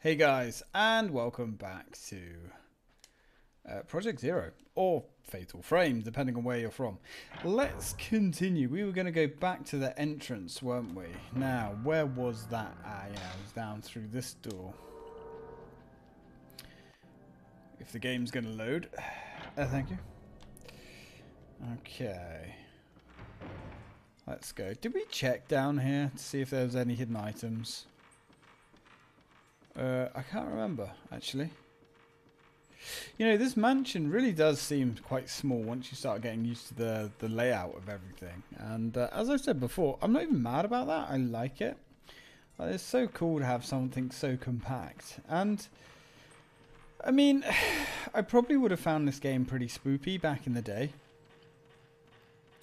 Hey guys, and welcome back to uh, Project Zero, or Fatal Frame, depending on where you're from. Let's continue. We were going to go back to the entrance, weren't we? Now, where was that? Ah, yeah, it was down through this door. If the game's going to load. Uh, thank you. Okay. Let's go. Did we check down here to see if there was any hidden items? Uh, I can't remember, actually. You know, this mansion really does seem quite small once you start getting used to the, the layout of everything. And uh, as I said before, I'm not even mad about that. I like it. Uh, it's so cool to have something so compact. And, I mean, I probably would have found this game pretty spoopy back in the day.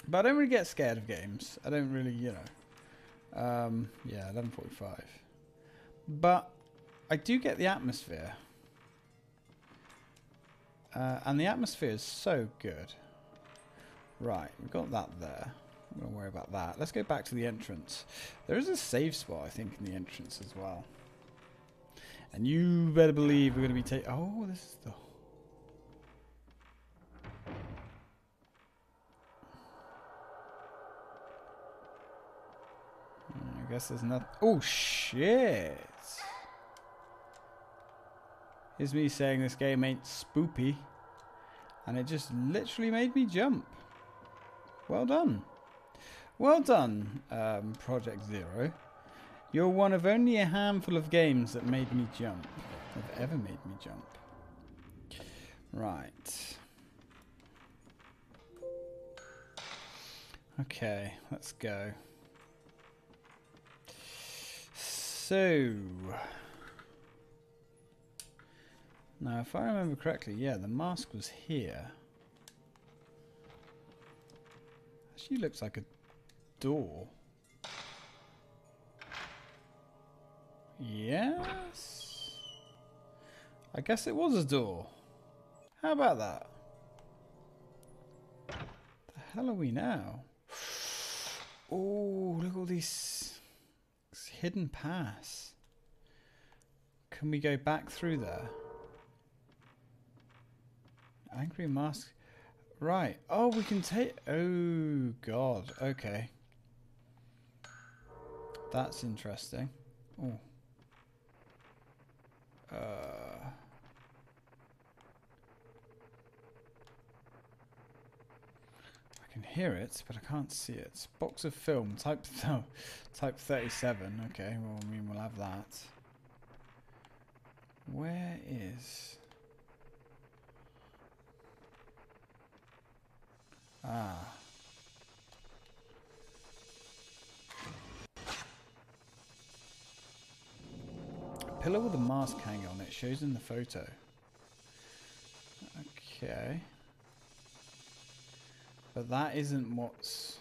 But I don't really get scared of games. I don't really, you know. Um, yeah, 11.45. But I do get the atmosphere. Uh, and the atmosphere is so good. Right, we've got that there. I'm going to worry about that. Let's go back to the entrance. There is a save spot, I think, in the entrance as well. And you better believe we're going to be taking... Oh, this is the... I guess there's nothing... Oh, shit! Here's me saying this game ain't spoopy. And it just literally made me jump. Well done. Well done, um, Project Zero. You're one of only a handful of games that made me jump. Have ever made me jump. Right. Okay, let's go. So... Now, if I remember correctly, yeah, the mask was here. Actually looks like a door. Yes? I guess it was a door. How about that? The hell are we now? Oh, look at all these hidden pass. Can we go back through there? Angry mask. Right. Oh, we can take... Oh, God. Okay. That's interesting. Oh. Uh... I can hear it, but I can't see it. Box of film. Type, th type 37. Okay, well, I mean, we'll have that. Where is... Ah. A pillar with a mask hanging on it shows in the photo. Okay. But that isn't what's...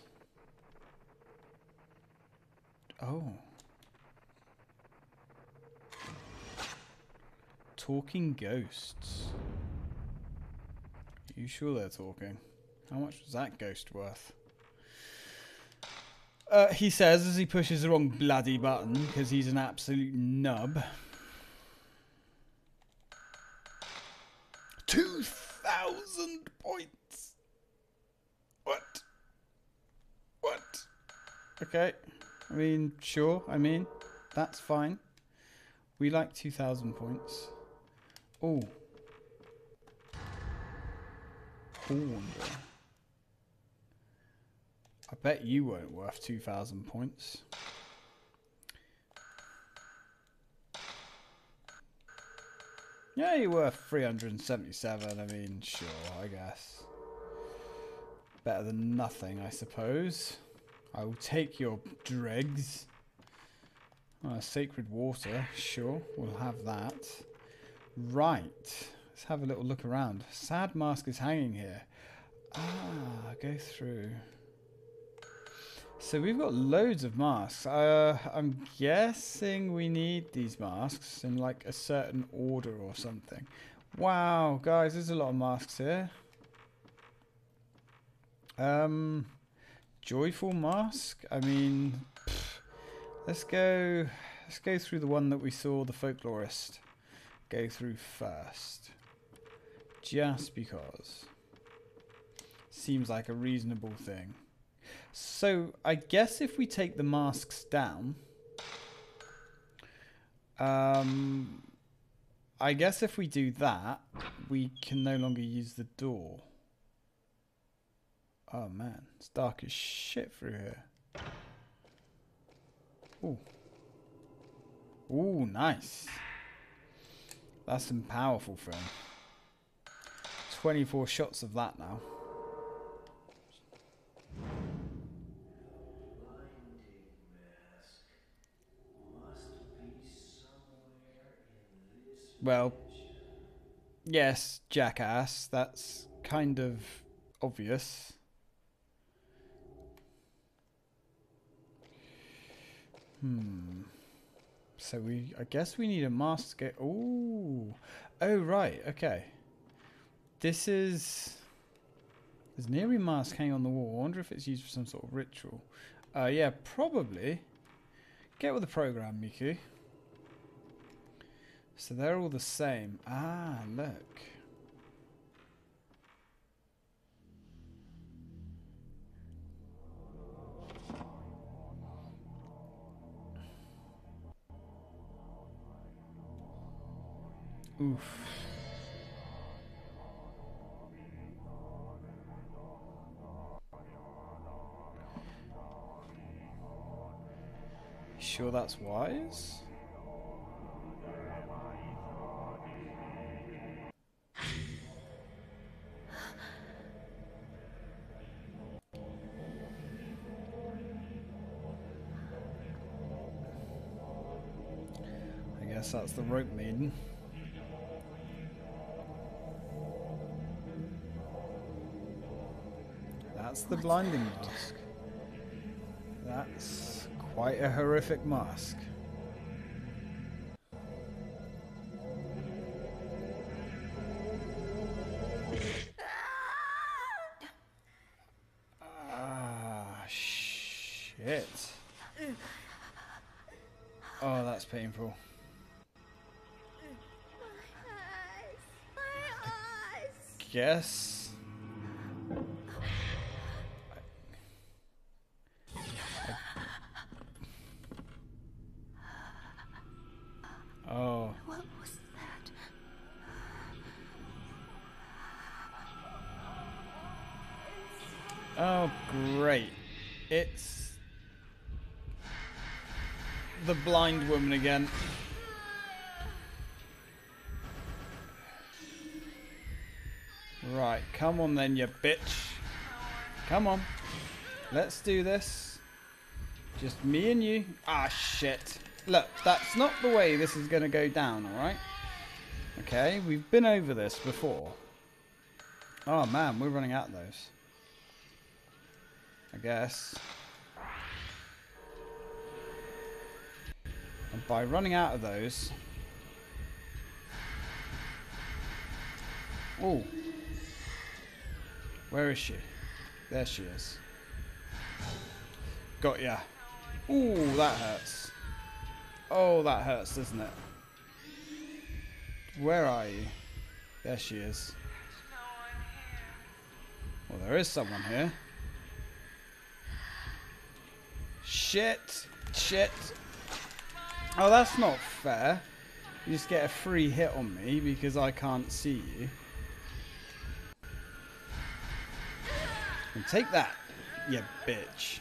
Oh. Talking ghosts. Are you sure they're talking? How much was that ghost worth? Uh, he says as he pushes the wrong bloody button because he's an absolute nub. 2,000 points. What? What? Okay. I mean, sure. I mean, that's fine. We like 2,000 points. Oh. Horn. I bet you weren't worth 2,000 points. Yeah, you were 377. I mean, sure, I guess. Better than nothing, I suppose. I will take your dregs. Uh, sacred water, sure, we'll have that. Right, let's have a little look around. Sad mask is hanging here. Ah, go through. So we've got loads of masks. Uh, I'm guessing we need these masks in like a certain order or something. Wow, guys, there's a lot of masks here. Um, joyful mask. I mean, pff, Let's go. Let's go through the one that we saw the folklorist go through first, just because seems like a reasonable thing. So I guess if we take the masks down, um, I guess if we do that, we can no longer use the door. Oh man, it's dark as shit through here. Ooh. Ooh, nice. That's some powerful film. 24 shots of that now. Well, yes, jackass. That's kind of obvious. Hmm. So we, I guess we need a mask. Get oh, oh right, okay. This is. There's Neri mask hanging on the wall. I wonder if it's used for some sort of ritual. Uh, yeah, probably. Get with the program, Miku. So they're all the same. Ah, look. Oof. Sure that's wise? I guess that's the rope maiden. The blinding mask. That's quite a horrific mask. Ah, shit. Oh, that's painful. Guess. Oh, great. It's the blind woman again. Right, come on then, you bitch. Come on. Let's do this. Just me and you. Ah, shit. Look, that's not the way this is going to go down, alright? Okay, we've been over this before. Oh, man, we're running out of those. I guess. And by running out of those... Oh. Where is she? There she is. Got ya. Ooh, that hurts. Oh, that hurts, doesn't it? Where are you? There she is. Well, there is someone here. Shit. Shit. Oh, that's not fair. You just get a free hit on me because I can't see you. And take that, you bitch.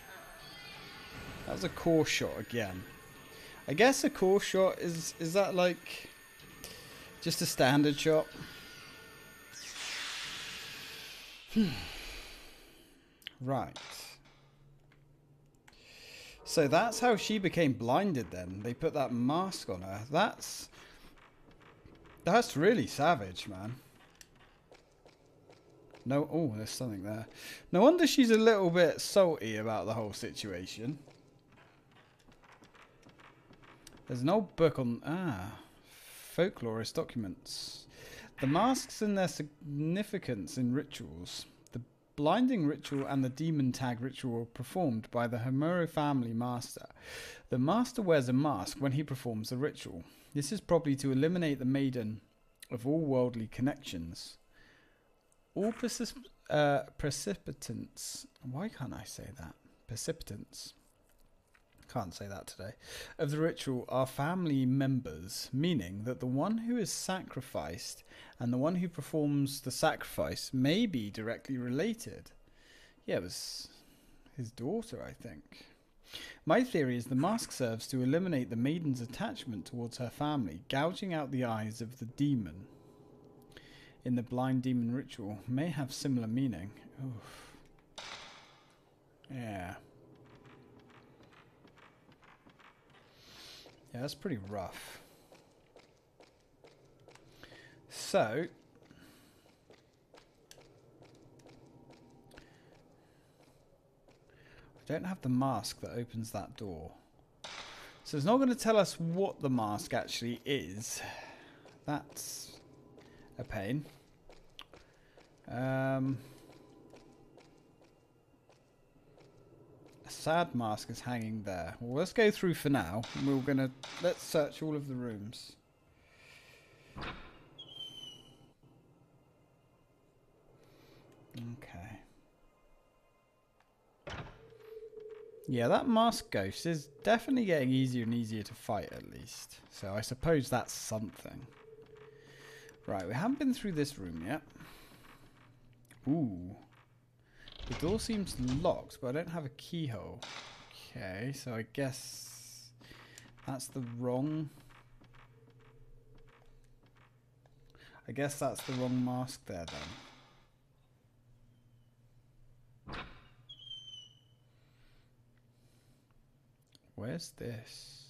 That was a core shot again. I guess a core shot is is that like just a standard shot? Hmm. right. So that's how she became blinded then. They put that mask on her. That's that's really savage, man. No, oh, there's something there. No wonder she's a little bit salty about the whole situation. There's an old book on ah, folklorist documents. The masks and their significance in rituals. Blinding ritual and the demon tag ritual performed by the Himuro family master. The master wears a mask when he performs the ritual. This is probably to eliminate the maiden of all worldly connections. All persis- uh, precipitants. Why can't I say that? Precipitants. Can't say that today. Of the ritual are family members, meaning that the one who is sacrificed and the one who performs the sacrifice may be directly related. Yeah, it was his daughter, I think. My theory is the mask serves to eliminate the maiden's attachment towards her family, gouging out the eyes of the demon. In the blind demon ritual, may have similar meaning. Oof. Yeah. Yeah, that's pretty rough. So, I don't have the mask that opens that door. So it's not going to tell us what the mask actually is. That's a pain. Um, sad mask is hanging there. Well, let's go through for now. We're going to... Let's search all of the rooms. Okay. Yeah, that mask ghost is definitely getting easier and easier to fight at least. So I suppose that's something. Right, we haven't been through this room yet. Ooh. The door seems locked, but I don't have a keyhole. Okay, so I guess that's the wrong... I guess that's the wrong mask there then. Where's this?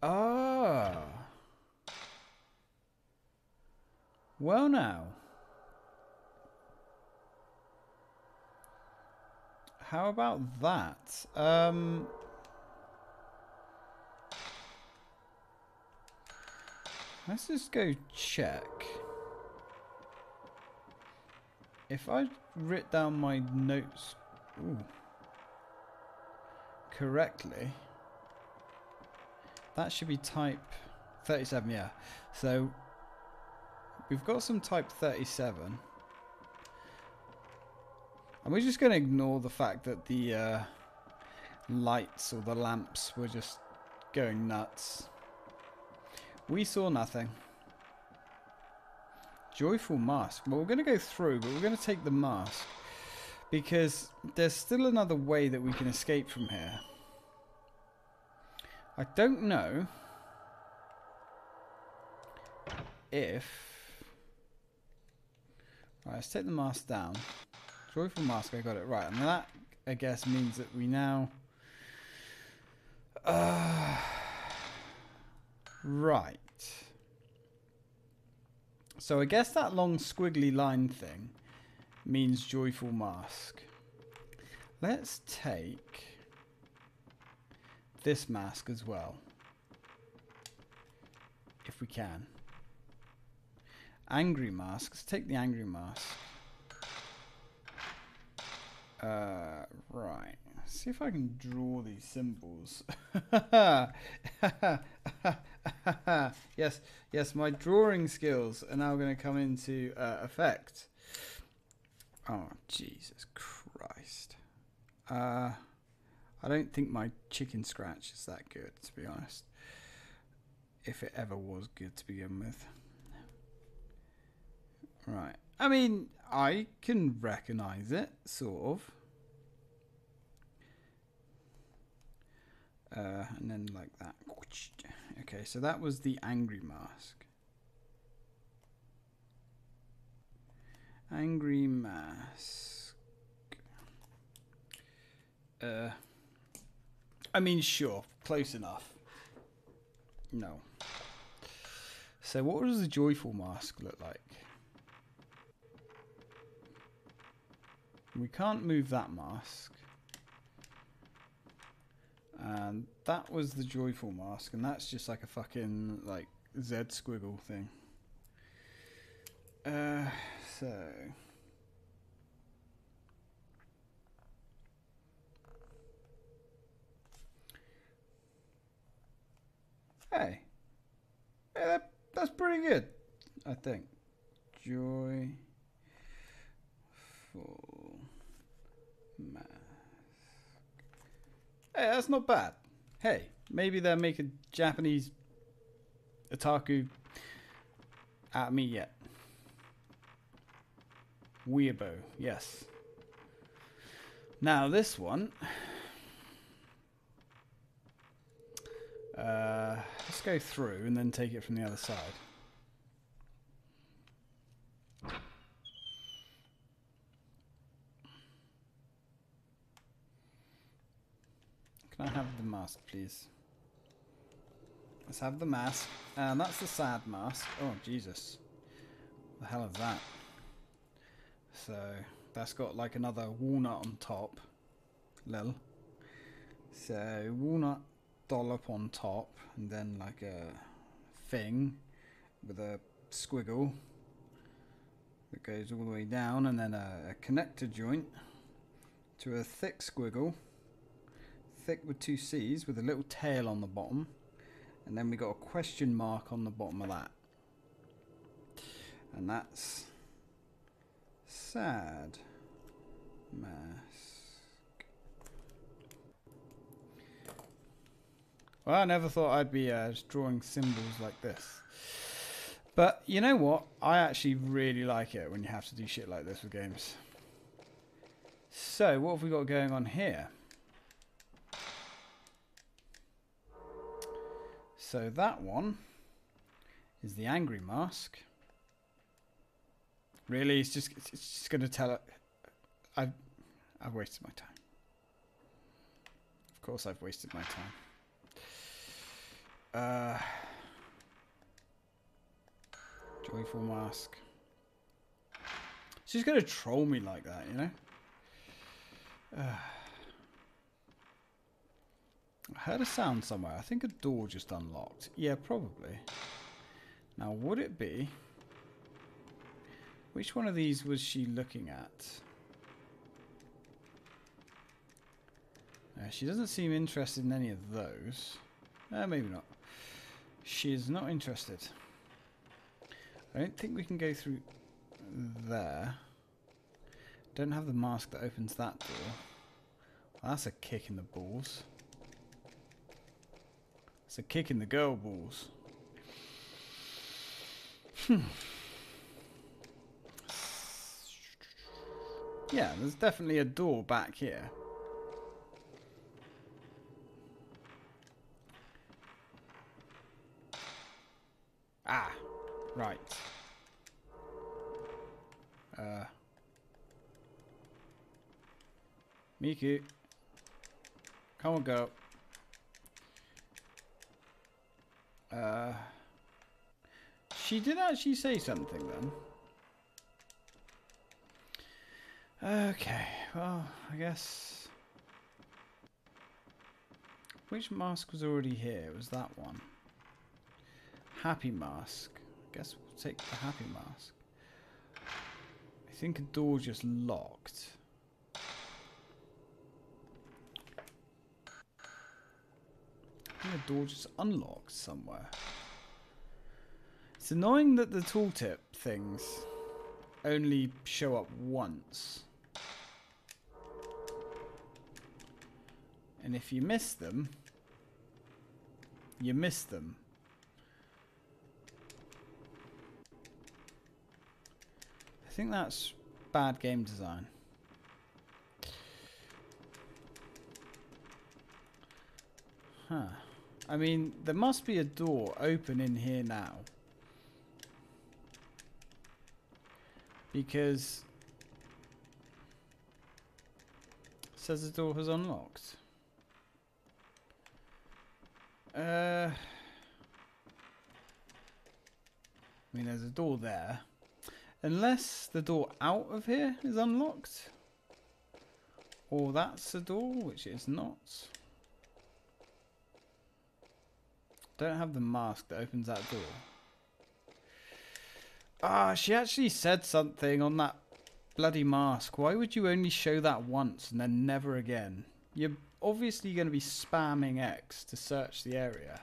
Ah. Well now. How about that? Um, let's just go check. If I writ down my notes ooh, correctly, that should be type 37, yeah. So we've got some type 37. And we're just going to ignore the fact that the uh, lights or the lamps were just going nuts. We saw nothing. Joyful mask. Well, we're going to go through, but we're going to take the mask. Because there's still another way that we can escape from here. I don't know if... Right, let's take the mask down. Joyful mask, I got it right. And that, I guess, means that we now... Uh, right. So I guess that long squiggly line thing means joyful mask. Let's take this mask as well. If we can. Angry mask. Let's take the angry mask. Uh, right. Let's see if I can draw these symbols. yes, yes, my drawing skills are now going to come into uh, effect. Oh, Jesus Christ. Uh, I don't think my chicken scratch is that good, to be honest. If it ever was good to begin with. Right. I mean, I can recognize it, sort of. Uh, and then like that. Okay, so that was the angry mask. Angry mask. Uh, I mean, sure, close enough. No. So, what does the joyful mask look like? We can't move that mask. And that was the joyful mask, and that's just like a fucking like Z squiggle thing. Uh, so. Hey. Yeah, that, that's pretty good, I think. Joy. Hey, that's not bad. Hey, maybe they're making Japanese otaku at me yet. Weirbo, yes. Now this one. Uh, let's go through and then take it from the other side. Can I have the mask, please? Let's have the mask. And that's the sad mask. Oh, Jesus. The hell is that? So, that's got like another walnut on top. Lil. So, walnut dollop on top. And then like a thing with a squiggle that goes all the way down. And then a, a connector joint to a thick squiggle thick with two C's with a little tail on the bottom. And then we got a question mark on the bottom of that. And that's sad mask. Well, I never thought I'd be uh, drawing symbols like this. But you know what? I actually really like it when you have to do shit like this with games. So, what have we got going on here? So that one is the angry mask. Really, it's just it's just going to tell it. I've I've wasted my time. Of course, I've wasted my time. Uh, joyful mask. She's going to troll me like that, you know. Uh. I heard a sound somewhere. I think a door just unlocked. Yeah, probably. Now, would it be... Which one of these was she looking at? Uh, she doesn't seem interested in any of those. Uh, maybe not. She is not interested. I don't think we can go through there. Don't have the mask that opens that door. Well, that's a kick in the balls. It's a kick in the girl balls. Hmm. Yeah, there's definitely a door back here. Ah, right. Uh, Miku, come on, go. Uh, she did actually say something then. Okay, well, I guess... Which mask was already here? It was that one. Happy mask. I guess we'll take the happy mask. I think a door just locked. The door just unlocked somewhere. It's annoying that the tooltip things only show up once. And if you miss them, you miss them. I think that's bad game design. Huh. I mean, there must be a door open in here now. Because says the door has unlocked. Uh, I mean, there's a door there. Unless the door out of here is unlocked. Or that's a door, which is not. don't have the mask that opens that door. Ah, she actually said something on that bloody mask. Why would you only show that once and then never again? You're obviously going to be spamming X to search the area.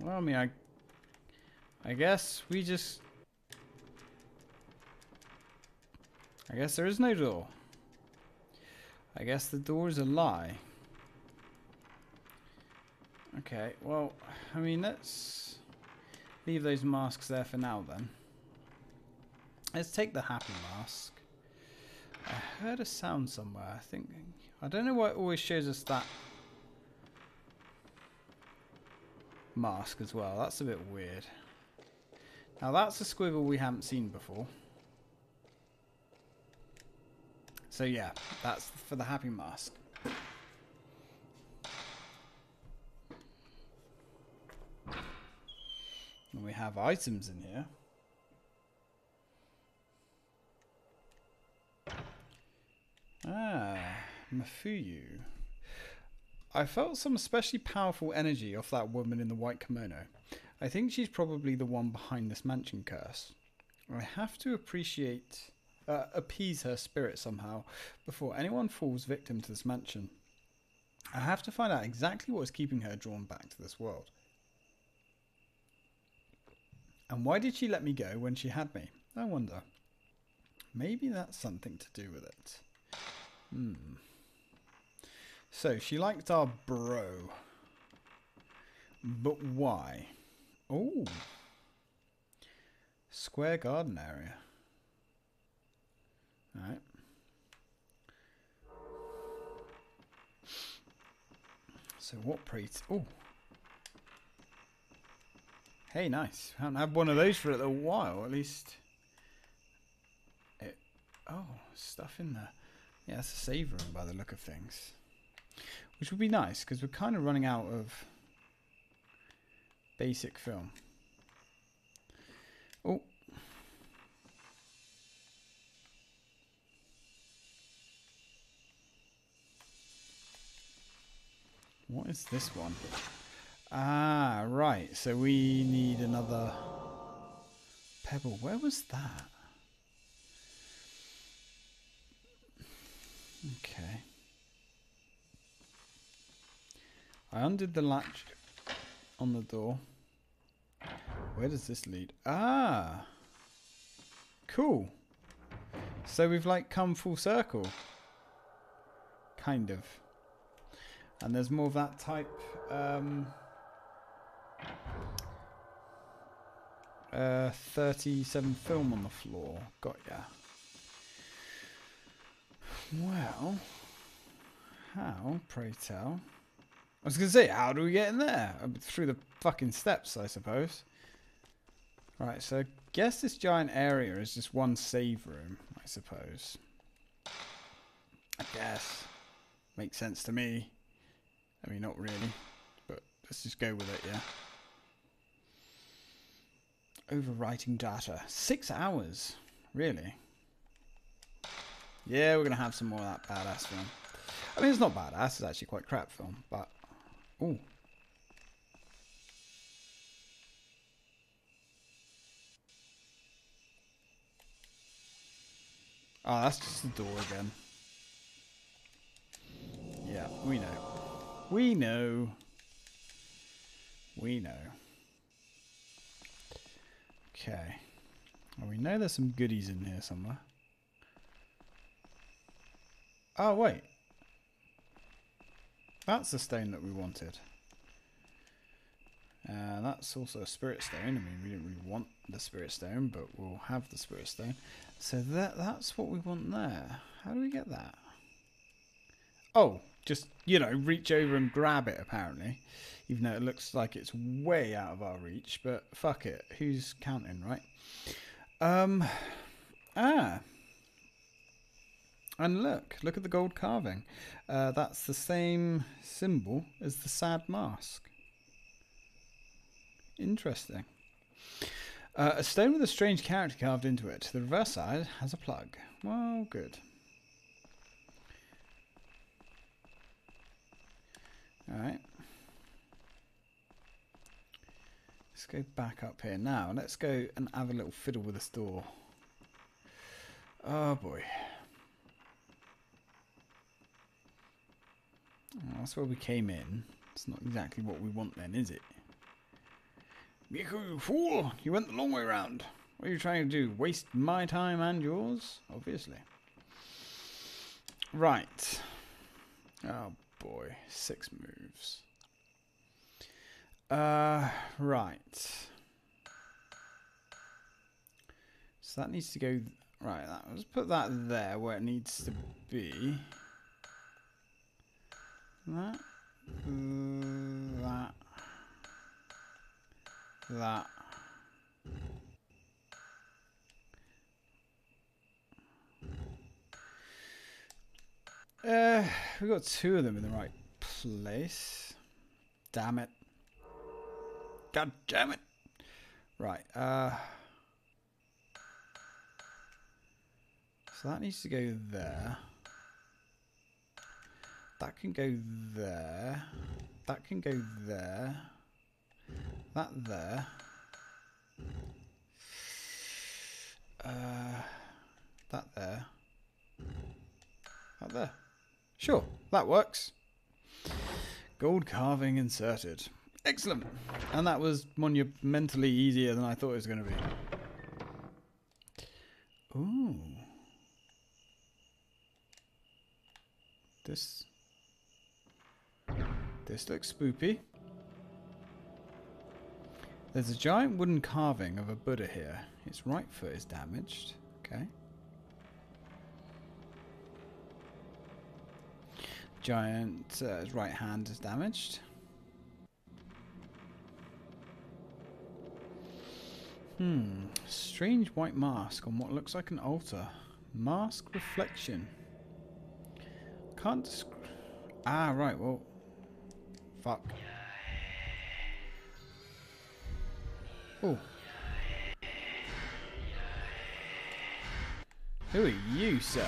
Well, I mean, I, I guess we just I guess there is no door. I guess the door is a lie. Okay, well, I mean, let's leave those masks there for now then. Let's take the happy mask. I heard a sound somewhere, I think. I don't know why it always shows us that mask as well. That's a bit weird. Now that's a squiggle we haven't seen before. So yeah, that's for the happy mask. And we have items in here. Ah, Mafuyu. I felt some especially powerful energy off that woman in the white kimono. I think she's probably the one behind this mansion curse. I have to appreciate, uh, appease her spirit somehow before anyone falls victim to this mansion. I have to find out exactly what is keeping her drawn back to this world. And why did she let me go when she had me? I wonder. Maybe that's something to do with it. Hmm. So she liked our bro. But why? Oh. Square garden area. Alright. So what pray... Oh. Hey, nice. Haven't had one of those for a little while, at least. It, oh, stuff in there. Yeah, it's a save room by the look of things. Which would be nice, because we're kind of running out of basic film. Oh. What is this one? Ah, right. So we need another pebble. Where was that? Okay. I undid the latch on the door. Where does this lead? Ah! Cool. So we've like come full circle. Kind of. And there's more of that type um, uh, 37 film on the floor. Got ya. Well, how, pray tell? I was going to say, how do we get in there? Uh, through the fucking steps, I suppose. Right, so I guess this giant area is just one save room, I suppose. I guess. Makes sense to me. I mean, not really, but let's just go with it, yeah. Overwriting data. Six hours? Really? Yeah, we're going to have some more of that badass film. I mean, it's not badass. It's actually quite crap film, but... Ooh. Oh, that's just the door again. Yeah, we know. We know. We know. Okay. Well, we know there's some goodies in here somewhere. Oh, wait. That's the stone that we wanted. Uh, that's also a spirit stone. I mean, we didn't really want the spirit stone, but we'll have the spirit stone. So that that's what we want there. How do we get that? Oh, just, you know, reach over and grab it, apparently. Even though it looks like it's way out of our reach, but fuck it. Who's counting, right? Um, ah, and look, look at the gold carving. Uh, that's the same symbol as the sad mask. Interesting. Uh, a stone with a strange character carved into it. The reverse side has a plug. Well, good. Alright. Let's go back up here now. Let's go and have a little fiddle with this door. Oh boy. Oh, that's where we came in. It's not exactly what we want then, is it? Miku, you fool! You went the long way round. What are you trying to do? Waste my time and yours? Obviously. Right. Oh boy, six moves. Uh, right. So that needs to go. Right, that, let's put that there where it needs to be. That. That. That. Uh, we got two of them in the right place. Damn it. God damn it. Right, uh... So that needs to go there. That can go there. That can go there. That there. Uh, that there. That there. Sure, that works. Gold carving inserted. Excellent. And that was monumentally easier than I thought it was going to be. Ooh. This... This looks spoopy. There's a giant wooden carving of a Buddha here. Its right foot is damaged. Okay. Giant uh, right hand is damaged. Hmm. Strange white mask on what looks like an altar. Mask reflection. Can't. Ah, right. Well. Fuck. Oh. Who are you, sir?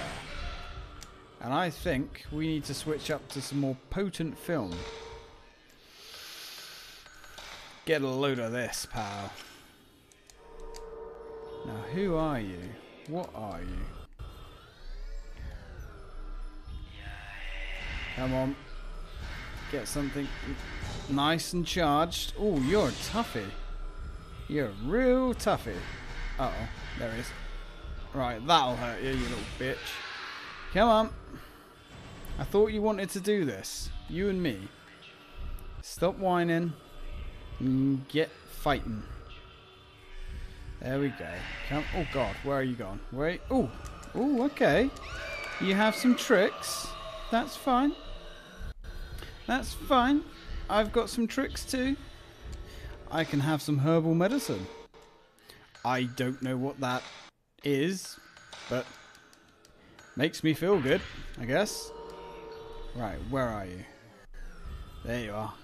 And I think we need to switch up to some more potent film. Get a load of this, pal. Now, who are you? What are you? Come on. Get something nice and charged. Oh, you're a toughie. You're a real toughie. Uh oh There he is. Right, that'll hurt you, you little bitch. Come on. I thought you wanted to do this. You and me. Stop whining. And get fighting. There we go. Come. Oh God, where are you going? Wait. Oh. Oh. Okay. You have some tricks. That's fine. That's fine. I've got some tricks too. I can have some herbal medicine. I don't know what that is, but makes me feel good, I guess. Right, where are you? There you are.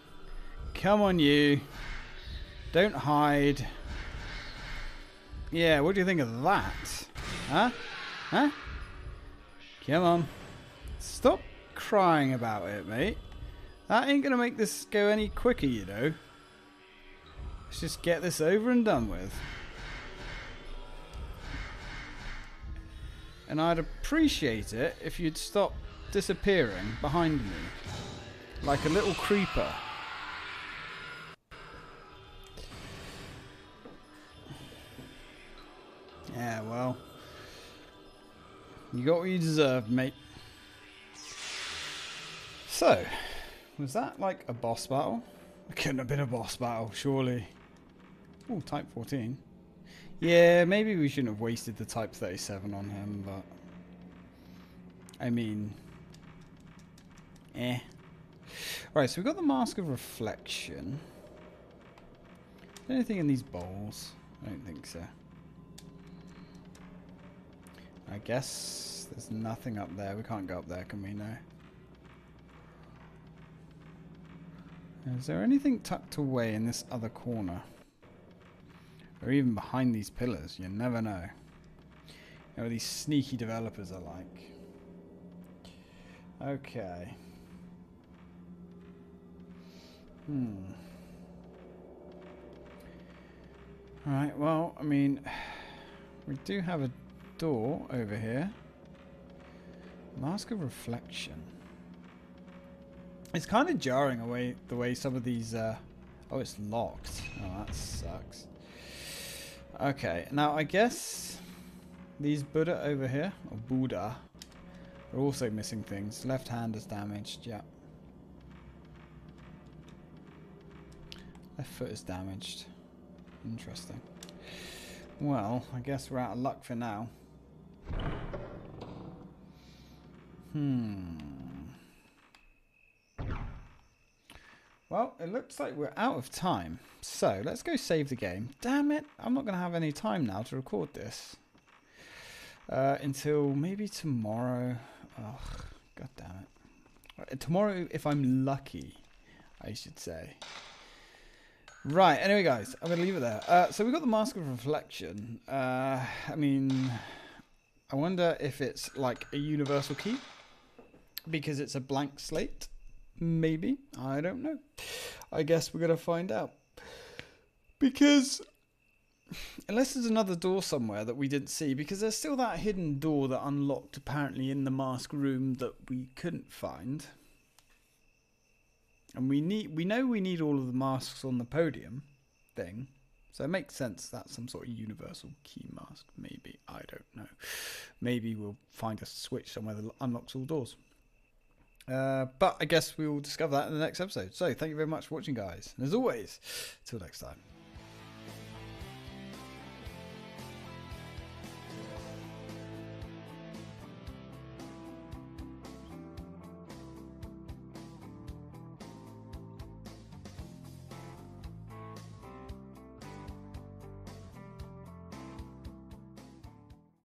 Come on, you. Don't hide. Yeah, what do you think of that? Huh? Huh? Come on. Stop crying about it, mate. That ain't gonna make this go any quicker, you know. Let's just get this over and done with. And I'd appreciate it if you'd stop disappearing behind me. Like a little creeper. Yeah, well. You got what you deserved, mate. So, was that like a boss battle? It couldn't have been a boss battle, surely. Oh, Type 14. Yeah, maybe we shouldn't have wasted the Type 37 on him, but... I mean... Eh. Right, so we've got the Mask of Reflection. Anything in these bowls? I don't think so. I guess there's nothing up there. We can't go up there, can we? No. Is there anything tucked away in this other corner? Or even behind these pillars? You never know. You know what these sneaky developers are like. Okay. Hmm. Alright, well, I mean, we do have a door over here. Mask of Reflection. It's kind of jarring away the way some of these uh, Oh, it's locked. Oh, that sucks. Okay, now I guess these Buddha over here, or Buddha, are also missing things. Left hand is damaged, yeah. Left foot is damaged. Interesting. Well, I guess we're out of luck for now. Hmm. Well, it looks like we're out of time. So, let's go save the game. Damn it, I'm not going to have any time now to record this. Uh, until maybe tomorrow. Ugh, god damn it. Uh, tomorrow, if I'm lucky, I should say. Right, anyway, guys, I'm going to leave it there. Uh, so, we've got the Mask of Reflection. Uh, I mean, I wonder if it's like a universal key because it's a blank slate. Maybe. I don't know. I guess we're going to find out. Because unless there's another door somewhere that we didn't see, because there's still that hidden door that unlocked apparently in the mask room that we couldn't find. And we need we know we need all of the masks on the podium thing. So it makes sense that's some sort of universal key mask. Maybe. I don't know. Maybe we'll find a switch somewhere that unlocks all doors. Uh, but I guess we will discover that in the next episode. So thank you very much for watching, guys. And as always, till next time.